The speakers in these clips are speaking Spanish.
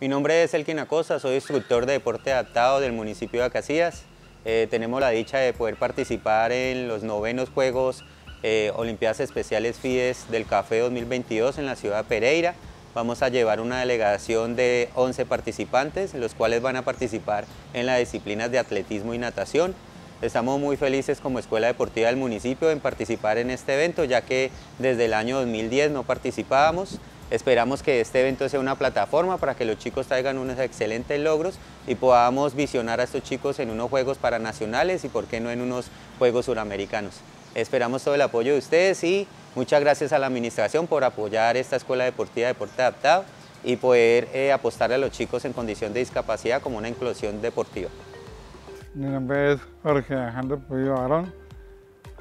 Mi nombre es Elkin Acosta, soy instructor de deporte adaptado del municipio de Acacías. Eh, tenemos la dicha de poder participar en los novenos Juegos eh, Olimpiadas Especiales FIDES del Café 2022 en la ciudad de Pereira. Vamos a llevar una delegación de 11 participantes, los cuales van a participar en las disciplinas de atletismo y natación. Estamos muy felices como Escuela Deportiva del municipio en participar en este evento, ya que desde el año 2010 no participábamos. Esperamos que este evento sea una plataforma para que los chicos traigan unos excelentes logros y podamos visionar a estos chicos en unos Juegos Paranacionales y por qué no en unos Juegos Suramericanos. Esperamos todo el apoyo de ustedes y muchas gracias a la administración por apoyar esta Escuela Deportiva de Deporte Adaptado y poder eh, apostarle a los chicos en condición de discapacidad como una inclusión deportiva. Mi nombre es Jorge Alejandro Puyo Barón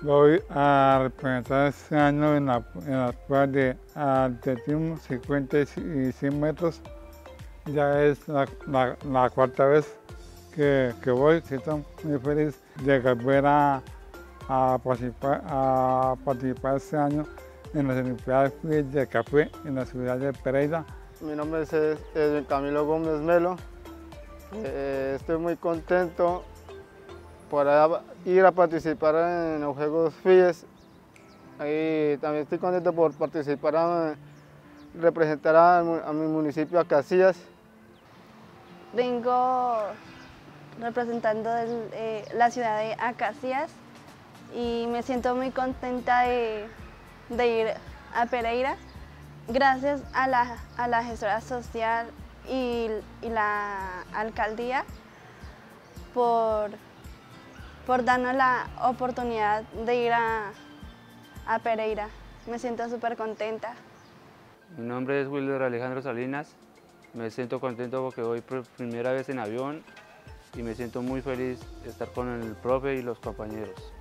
Voy a representar este año en la, en de atletismo 50 y 100 metros. Ya es la, cuarta vez que, voy, estoy muy feliz de volver a, participar, a participar este año en las Olimpiadas de Café en la ciudad de Pereira. Mi nombre es, Camilo Gómez Melo. Eh, estoy muy contento para ir a participar en los Juegos FIES. Y también estoy contento por participar, a, representar a, mi municipio, Acacias. Vengo representando eh, la ciudad de Acacias y me siento muy contenta de, ir a Pereira gracias a la, a la gestora social y, y la alcaldía por por darnos la oportunidad de ir a, Pereira. Me siento súper contenta. Mi nombre es Wilder Alejandro Salinas. Me siento contento porque voy por primera vez en avión y me siento muy feliz de estar con el profe y los compañeros.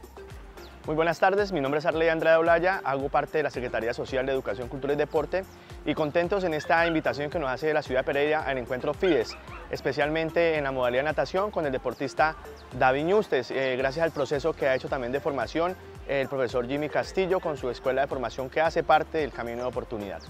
Muy buenas tardes, mi nombre es Arley Andrade Olaya, hago parte de la Secretaría Social de Educación, Cultura y Deporte y contentos en esta invitación que nos hace la ciudad de Pereira al encuentro FIDES, especialmente en la modalidad de natación con el deportista David Ñustes, eh, gracias al proceso que ha hecho también de formación el profesor Jimmy Castillo con su escuela de formación que hace parte del Camino de Oportunidad.